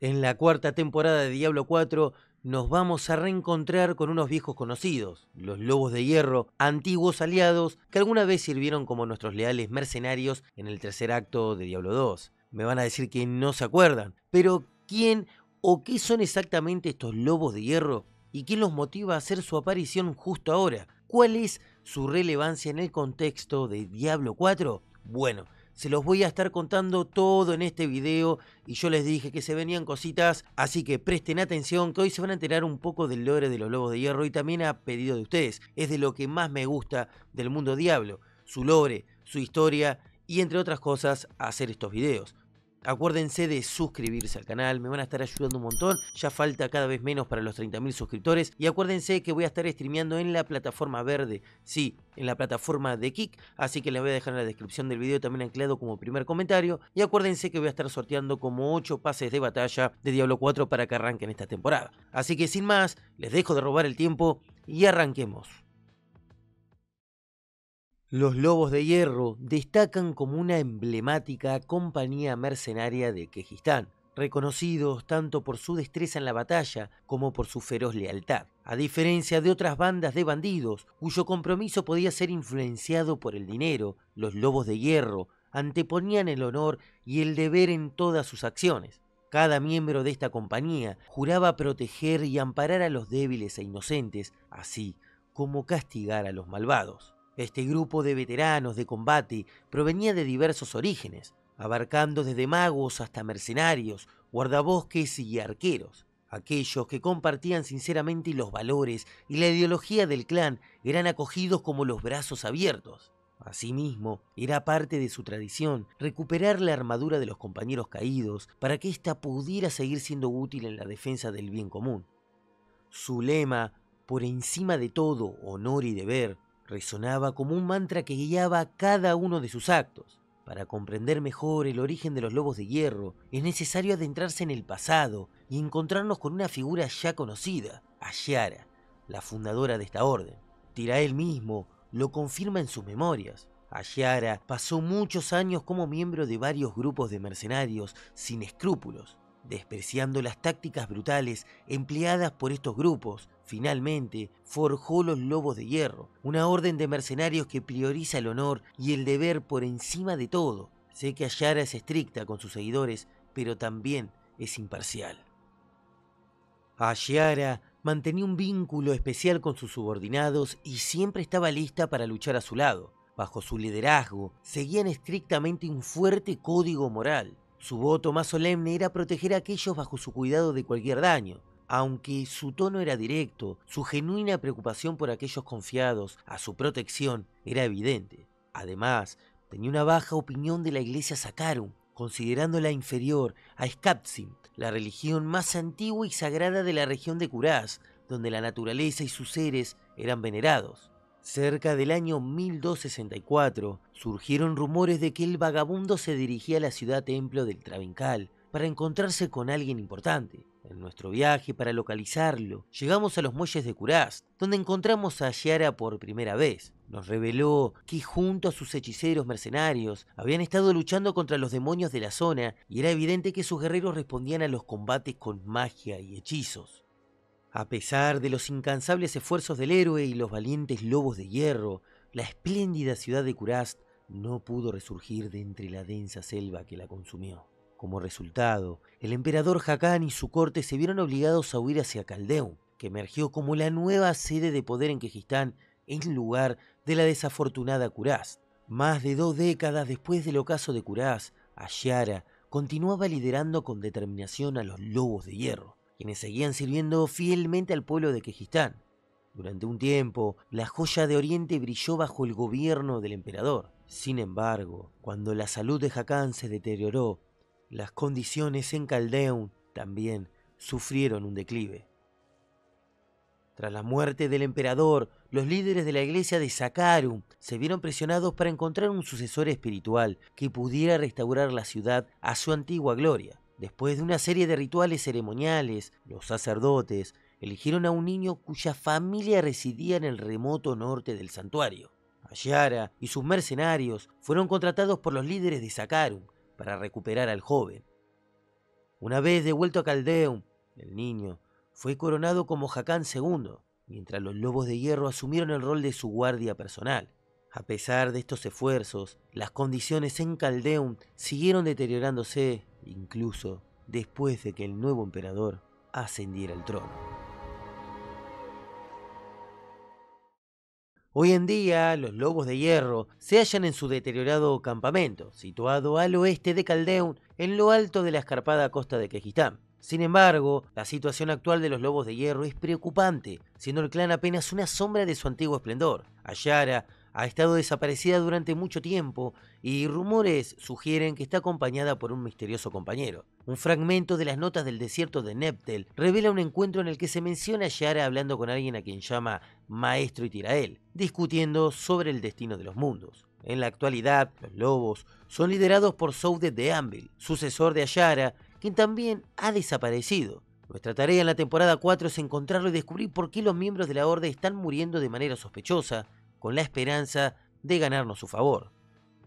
En la cuarta temporada de Diablo 4 nos vamos a reencontrar con unos viejos conocidos, los Lobos de Hierro, antiguos aliados que alguna vez sirvieron como nuestros leales mercenarios en el tercer acto de Diablo 2. Me van a decir que no se acuerdan, pero ¿quién o qué son exactamente estos Lobos de Hierro? ¿Y quién los motiva a hacer su aparición justo ahora? ¿Cuál es su relevancia en el contexto de Diablo 4? Bueno, se los voy a estar contando todo en este video y yo les dije que se venían cositas, así que presten atención que hoy se van a enterar un poco del lore de los Lobos de Hierro y también a pedido de ustedes. Es de lo que más me gusta del mundo Diablo, su lore, su historia y entre otras cosas hacer estos videos. Acuérdense de suscribirse al canal, me van a estar ayudando un montón. Ya falta cada vez menos para los 30.000 suscriptores. Y acuérdense que voy a estar streameando en la plataforma verde. Sí, en la plataforma de Kik. Así que les voy a dejar en la descripción del video también anclado como primer comentario. Y acuérdense que voy a estar sorteando como 8 pases de batalla de Diablo 4 para que arranquen esta temporada. Así que sin más, les dejo de robar el tiempo y arranquemos. Los Lobos de Hierro destacan como una emblemática compañía mercenaria de Kejistán, reconocidos tanto por su destreza en la batalla como por su feroz lealtad, a diferencia de otras bandas de bandidos cuyo compromiso podía ser influenciado por el dinero, los Lobos de Hierro anteponían el honor y el deber en todas sus acciones. Cada miembro de esta compañía juraba proteger y amparar a los débiles e inocentes, así como castigar a los malvados. Este grupo de veteranos de combate provenía de diversos orígenes, abarcando desde magos hasta mercenarios, guardabosques y arqueros. Aquellos que compartían sinceramente los valores y la ideología del clan eran acogidos como los brazos abiertos. Asimismo, era parte de su tradición recuperar la armadura de los compañeros caídos para que ésta pudiera seguir siendo útil en la defensa del bien común. Su lema, por encima de todo, honor y deber, resonaba como un mantra que guiaba cada uno de sus actos. Para comprender mejor el origen de los lobos de hierro, es necesario adentrarse en el pasado y encontrarnos con una figura ya conocida, Ayara, la fundadora de esta orden. Tirael mismo lo confirma en sus memorias. Ayara pasó muchos años como miembro de varios grupos de mercenarios sin escrúpulos, despreciando las tácticas brutales empleadas por estos grupos Finalmente, forjó los Lobos de Hierro, una orden de mercenarios que prioriza el honor y el deber por encima de todo. Sé que Ayara es estricta con sus seguidores, pero también es imparcial. Ayara mantenía un vínculo especial con sus subordinados y siempre estaba lista para luchar a su lado. Bajo su liderazgo, seguían estrictamente un fuerte código moral. Su voto más solemne era proteger a aquellos bajo su cuidado de cualquier daño, aunque su tono era directo, su genuina preocupación por aquellos confiados a su protección era evidente. Además, tenía una baja opinión de la iglesia Sakarum, considerándola inferior a Skapsim, la religión más antigua y sagrada de la región de Kuraz, donde la naturaleza y sus seres eran venerados. Cerca del año 1264 surgieron rumores de que el vagabundo se dirigía a la ciudad templo del Travincal para encontrarse con alguien importante. En nuestro viaje para localizarlo, llegamos a los muelles de Curaz, donde encontramos a Yara por primera vez. Nos reveló que junto a sus hechiceros mercenarios habían estado luchando contra los demonios de la zona y era evidente que sus guerreros respondían a los combates con magia y hechizos. A pesar de los incansables esfuerzos del héroe y los valientes lobos de hierro, la espléndida ciudad de Curaz no pudo resurgir de entre la densa selva que la consumió. Como resultado, el emperador Hakan y su corte se vieron obligados a huir hacia Caldeum, que emergió como la nueva sede de poder en Quejistán en lugar de la desafortunada Kuraz. Más de dos décadas después del ocaso de Kuraz, Ayara continuaba liderando con determinación a los lobos de hierro, quienes seguían sirviendo fielmente al pueblo de Quejistán. Durante un tiempo, la joya de Oriente brilló bajo el gobierno del emperador. Sin embargo, cuando la salud de Hakan se deterioró las condiciones en Caldeum también sufrieron un declive. Tras la muerte del emperador, los líderes de la iglesia de Sakarum se vieron presionados para encontrar un sucesor espiritual que pudiera restaurar la ciudad a su antigua gloria. Después de una serie de rituales ceremoniales, los sacerdotes eligieron a un niño cuya familia residía en el remoto norte del santuario. Ayara y sus mercenarios fueron contratados por los líderes de Sakarum para recuperar al joven. Una vez devuelto a Caldeum, el niño fue coronado como Jacán II, mientras los lobos de hierro asumieron el rol de su guardia personal. A pesar de estos esfuerzos, las condiciones en Caldeum siguieron deteriorándose, incluso después de que el nuevo emperador ascendiera al trono. Hoy en día, los lobos de hierro se hallan en su deteriorado campamento, situado al oeste de Caldeun, en lo alto de la escarpada costa de Quejistán. Sin embargo, la situación actual de los lobos de hierro es preocupante, siendo el clan apenas una sombra de su antiguo esplendor. Ayara ha estado desaparecida durante mucho tiempo y rumores sugieren que está acompañada por un misterioso compañero. Un fragmento de las notas del desierto de Neptel revela un encuentro en el que se menciona a Yara hablando con alguien a quien llama Maestro y Tirael, discutiendo sobre el destino de los mundos. En la actualidad, los lobos son liderados por Soude de Anvil, sucesor de Ayara, quien también ha desaparecido. Nuestra tarea en la temporada 4 es encontrarlo y descubrir por qué los miembros de la Orde están muriendo de manera sospechosa, con la esperanza de ganarnos su favor.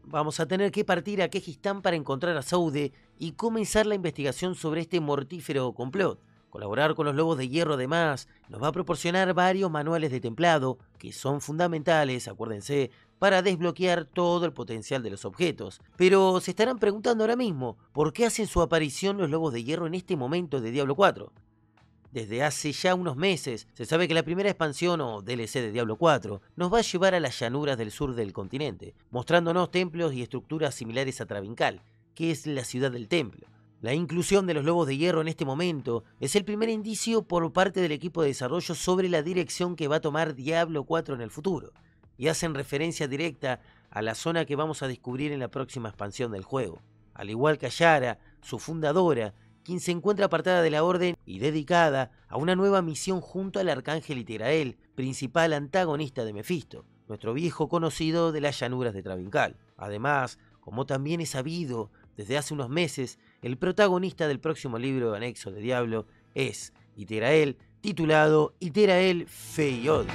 Vamos a tener que partir a Kejistán para encontrar a Saude y comenzar la investigación sobre este mortífero complot. Colaborar con los Lobos de Hierro además nos va a proporcionar varios manuales de templado que son fundamentales, acuérdense, para desbloquear todo el potencial de los objetos. Pero se estarán preguntando ahora mismo, ¿por qué hacen su aparición los Lobos de Hierro en este momento de Diablo 4? Desde hace ya unos meses se sabe que la primera expansión o DLC de Diablo 4 nos va a llevar a las llanuras del sur del continente, mostrándonos templos y estructuras similares a Travincal, que es la ciudad del templo. La inclusión de los lobos de hierro en este momento es el primer indicio por parte del equipo de desarrollo sobre la dirección que va a tomar Diablo 4 en el futuro, y hacen referencia directa a la zona que vamos a descubrir en la próxima expansión del juego. Al igual que Ayara, su fundadora, quien se encuentra apartada de la orden y dedicada a una nueva misión junto al arcángel Iterael, principal antagonista de Mefisto, nuestro viejo conocido de las llanuras de Travincal. Además, como también es sabido desde hace unos meses, el protagonista del próximo libro de anexo de Diablo es Iterael, titulado Iterael Feyod.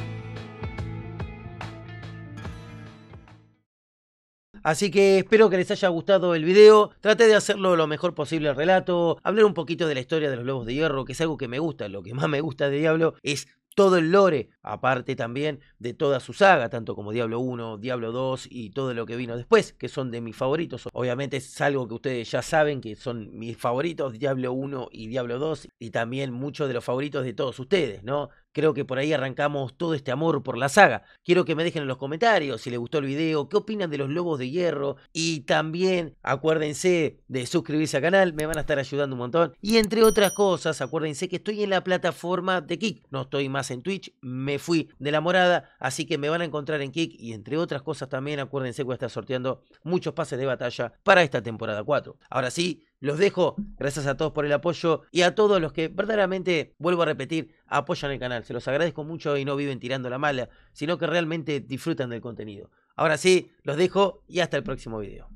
Así que espero que les haya gustado el video. Traté de hacerlo lo mejor posible el relato. Hablar un poquito de la historia de los Lobos de Hierro, que es algo que me gusta. Lo que más me gusta de Diablo es todo el lore, aparte también de toda su saga, tanto como Diablo 1, Diablo 2 y todo lo que vino después, que son de mis favoritos. Obviamente es algo que ustedes ya saben que son mis favoritos, Diablo 1 y Diablo 2, y también muchos de los favoritos de todos ustedes, ¿no? Creo que por ahí arrancamos todo este amor por la saga. Quiero que me dejen en los comentarios si les gustó el video, qué opinan de los Lobos de Hierro y también acuérdense de suscribirse al canal, me van a estar ayudando un montón. Y entre otras cosas, acuérdense que estoy en la plataforma de Kik, no estoy más en Twitch, me fui de la morada, así que me van a encontrar en Kik y entre otras cosas también acuérdense que voy a estar sorteando muchos pases de batalla para esta temporada 4. Ahora sí, los dejo, gracias a todos por el apoyo y a todos los que verdaderamente, vuelvo a repetir, apoyan el canal. Se los agradezco mucho y no viven tirando la mala, sino que realmente disfrutan del contenido. Ahora sí, los dejo y hasta el próximo video.